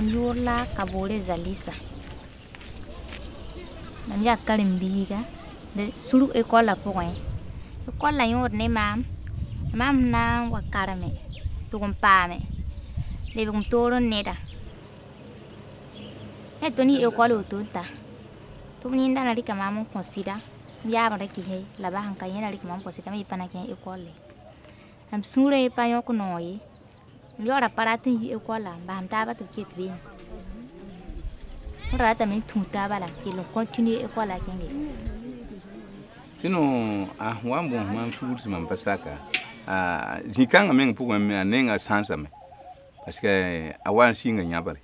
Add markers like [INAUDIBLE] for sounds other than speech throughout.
anyola kabole zalisa. Mam ya kalim biga de sulu ekola poin ekola yor ne mam. Mam na wakarame tukum pame de bum toro neda e toni ekola utunta. Tumni ndana rika mam konsida. Ya bara ki he laba hanka yena rika mam konsida. Mi pana ke ekole. Am sure pa yokunoyi Yo la para tin hi ko la bam ta ba to ket bin. Ra ta min tun ta ba la ki lo continue ko la kin Sino a wan bon man source man pasaka. A jikanga men pou men anenga sansa me. Parce que a wan singa nyabare.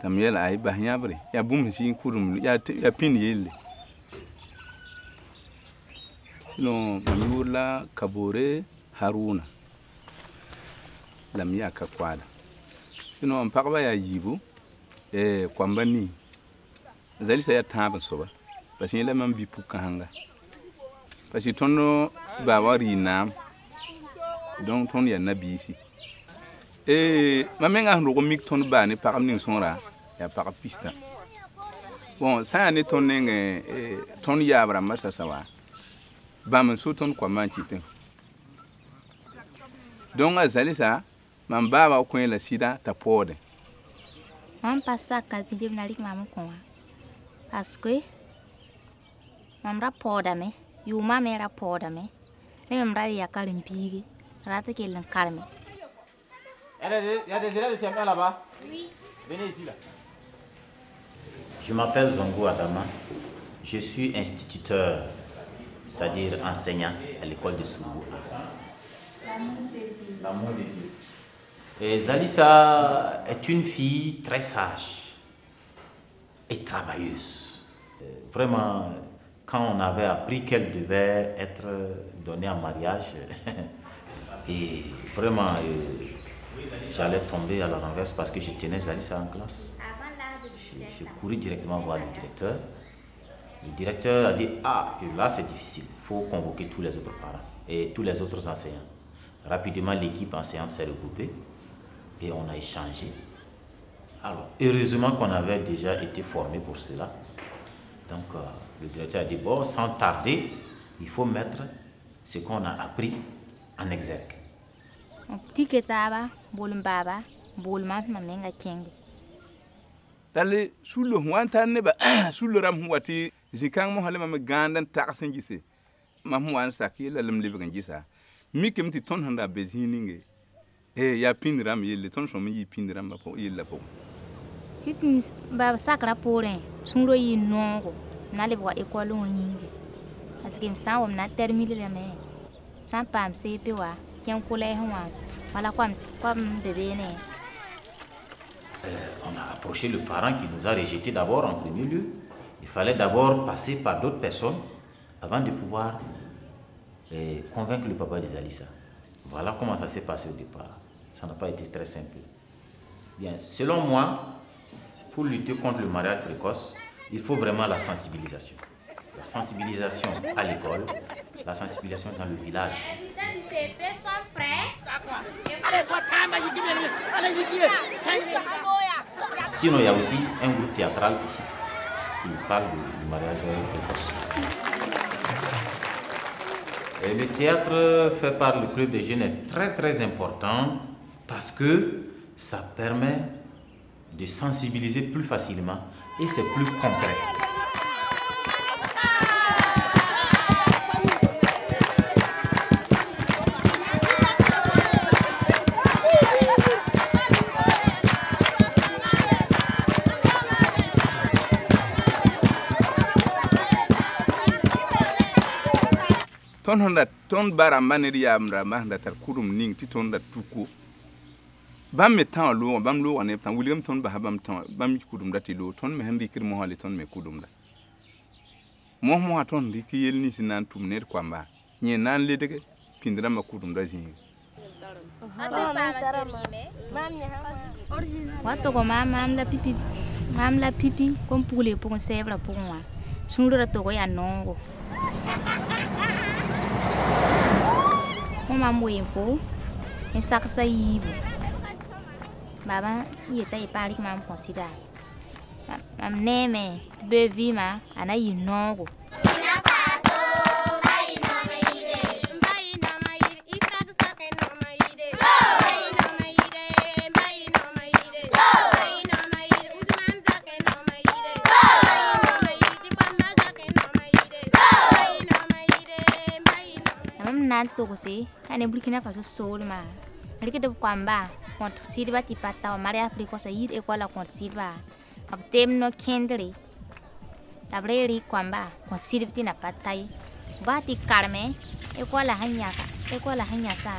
Tam yela ay bah nyabare. Ya bum sin kurum ya ya pin yele. Sino mi wala kabore haruna la m yaa ka koaada sɩnõ m pagba yaa yiibu koamba nii zalisa yaa tãab n soba. Parce que yẽ la mam bi puk-kãsenga parce que tõnd baaba rɩɩ naam donc tõnd yaa nabiisi mam menga sẽn rog mik tõnd baa ne pagb ning sõora yaa pagb pista. Bon sã yaa ne tõnd nengẽ tõnd yaab rãmbã sasa wa bãmb n so tõnd koambã n kɩtẽ donc a zalisa mam baaba kõ la sɩda t'a paoodẽ Mam pa sak ka bɩ leb na rɩk maam n kõ wã. Parce que mam ra paoodame, yʋʋmã me ra paoodame. Ne mam ra yaa karen-biige, ra rat kell n karme. Il y a des élèves de CM1 là-bas Oui. Venez ici là. Je m'appelle Zongo Adama. Je suis instituteur, c'est-à-dire enseignant à l'école de Sougou. L'amour de Dieu. Et Zalissa est une fille très sage et travailleuse. Euh, Vraiment, quand on avait appris qu'elle devait être donnée en mariage, [LAUGHS] et vraiment, euh, j'allais tomber à la renverse parce que je tenais Zalissa en classe. Je, je courus directement voir le directeur. Le directeur a dit Ah, là c'est difficile, il faut convoquer tous les autres parents et tous les autres enseignants. Rapidement, l'équipe enseignante s'est regroupée et on a échangé. Alors, heureusement qu'on avait déjà été formé pour cela. Donc, euh, le directeur a dit Bon, sans tarder, il faut mettre ce qu'on a appris en exergue. Tike taaba, bool n baaba, bool maam tɩ mam menga kẽnge. dale sulo sẽn wa n tar neba sulo rãmb sẽn wa tɩ zĩ-kãng mosã le mam gãand n tags n gise mam sẽn wa n sak yella lem lebg n gisa mikame tɩ tõnd sẽn ra yaa pĩnd rãmb yelle tõnd sõm n yɩ pĩnd rãmbã yella tɩ baab sakrã poorẽ, sũurã yɩ noogo, m na lebg wa ékol wã yĩnge. Parce que m sã n wa m na tɛrmil lame, sã n paam seepe wa, kẽng kʋlɛɛsẽ wã, wala koam koam be beene. Euh, on a approché le parent qui nous a rejetés d'abord en premier lieu. Il fallait d'abord passer par d'autres personnes avant de pouvoir euh, convaincre le papa des Alissa. Voilà comment ça s'est passé au départ. Ça n'a pas été très simple. Bien, selon moi, pour lutter contre le mariage précoce, il faut vraiment la sensibilisation. La sensibilisation à l'école, la sensibilisation dans le village. Sinon, il y a aussi un groupe théâtral ici qui parle du mariage précoce. Le théâtre fait par le club des jeunes est très très important parce que ça permet de sensibiliser plus facilement et c'est plus concret. ton honda ton baramba ne ya mramba handa tar kurum ning tɩ ton da tuku. Bãmb me tan lo bam lo wane tan wilgam ton ba habam tan bam kudum da ti lo ton me handi kir mo hali tõnd me kudum da mo mo ton di ki yel ni sinan tum ne kwamba nye nan le de pindra ma kudum da jin wato ko mam la pipi mam la pipi kom pule pon sevra pon wa. Sunro to ko ya nongo. Fo, n sagsa yiibu. baba yeta y pa rɩk mam sɩda mam neeme tɩ beevɩɩmã a na yɩ noogo namna togose ane burkina faso sool ma rikd b koamba kõt sɩdba tɩ pa tao mari afrika wasa e yir ekoala kõt sɩdba b teem no-kẽndre la b reere koamba kõt sɩdb tɩ na pa tay ba tɩ karme ekoala sãn yãka ekoala sãn yãsa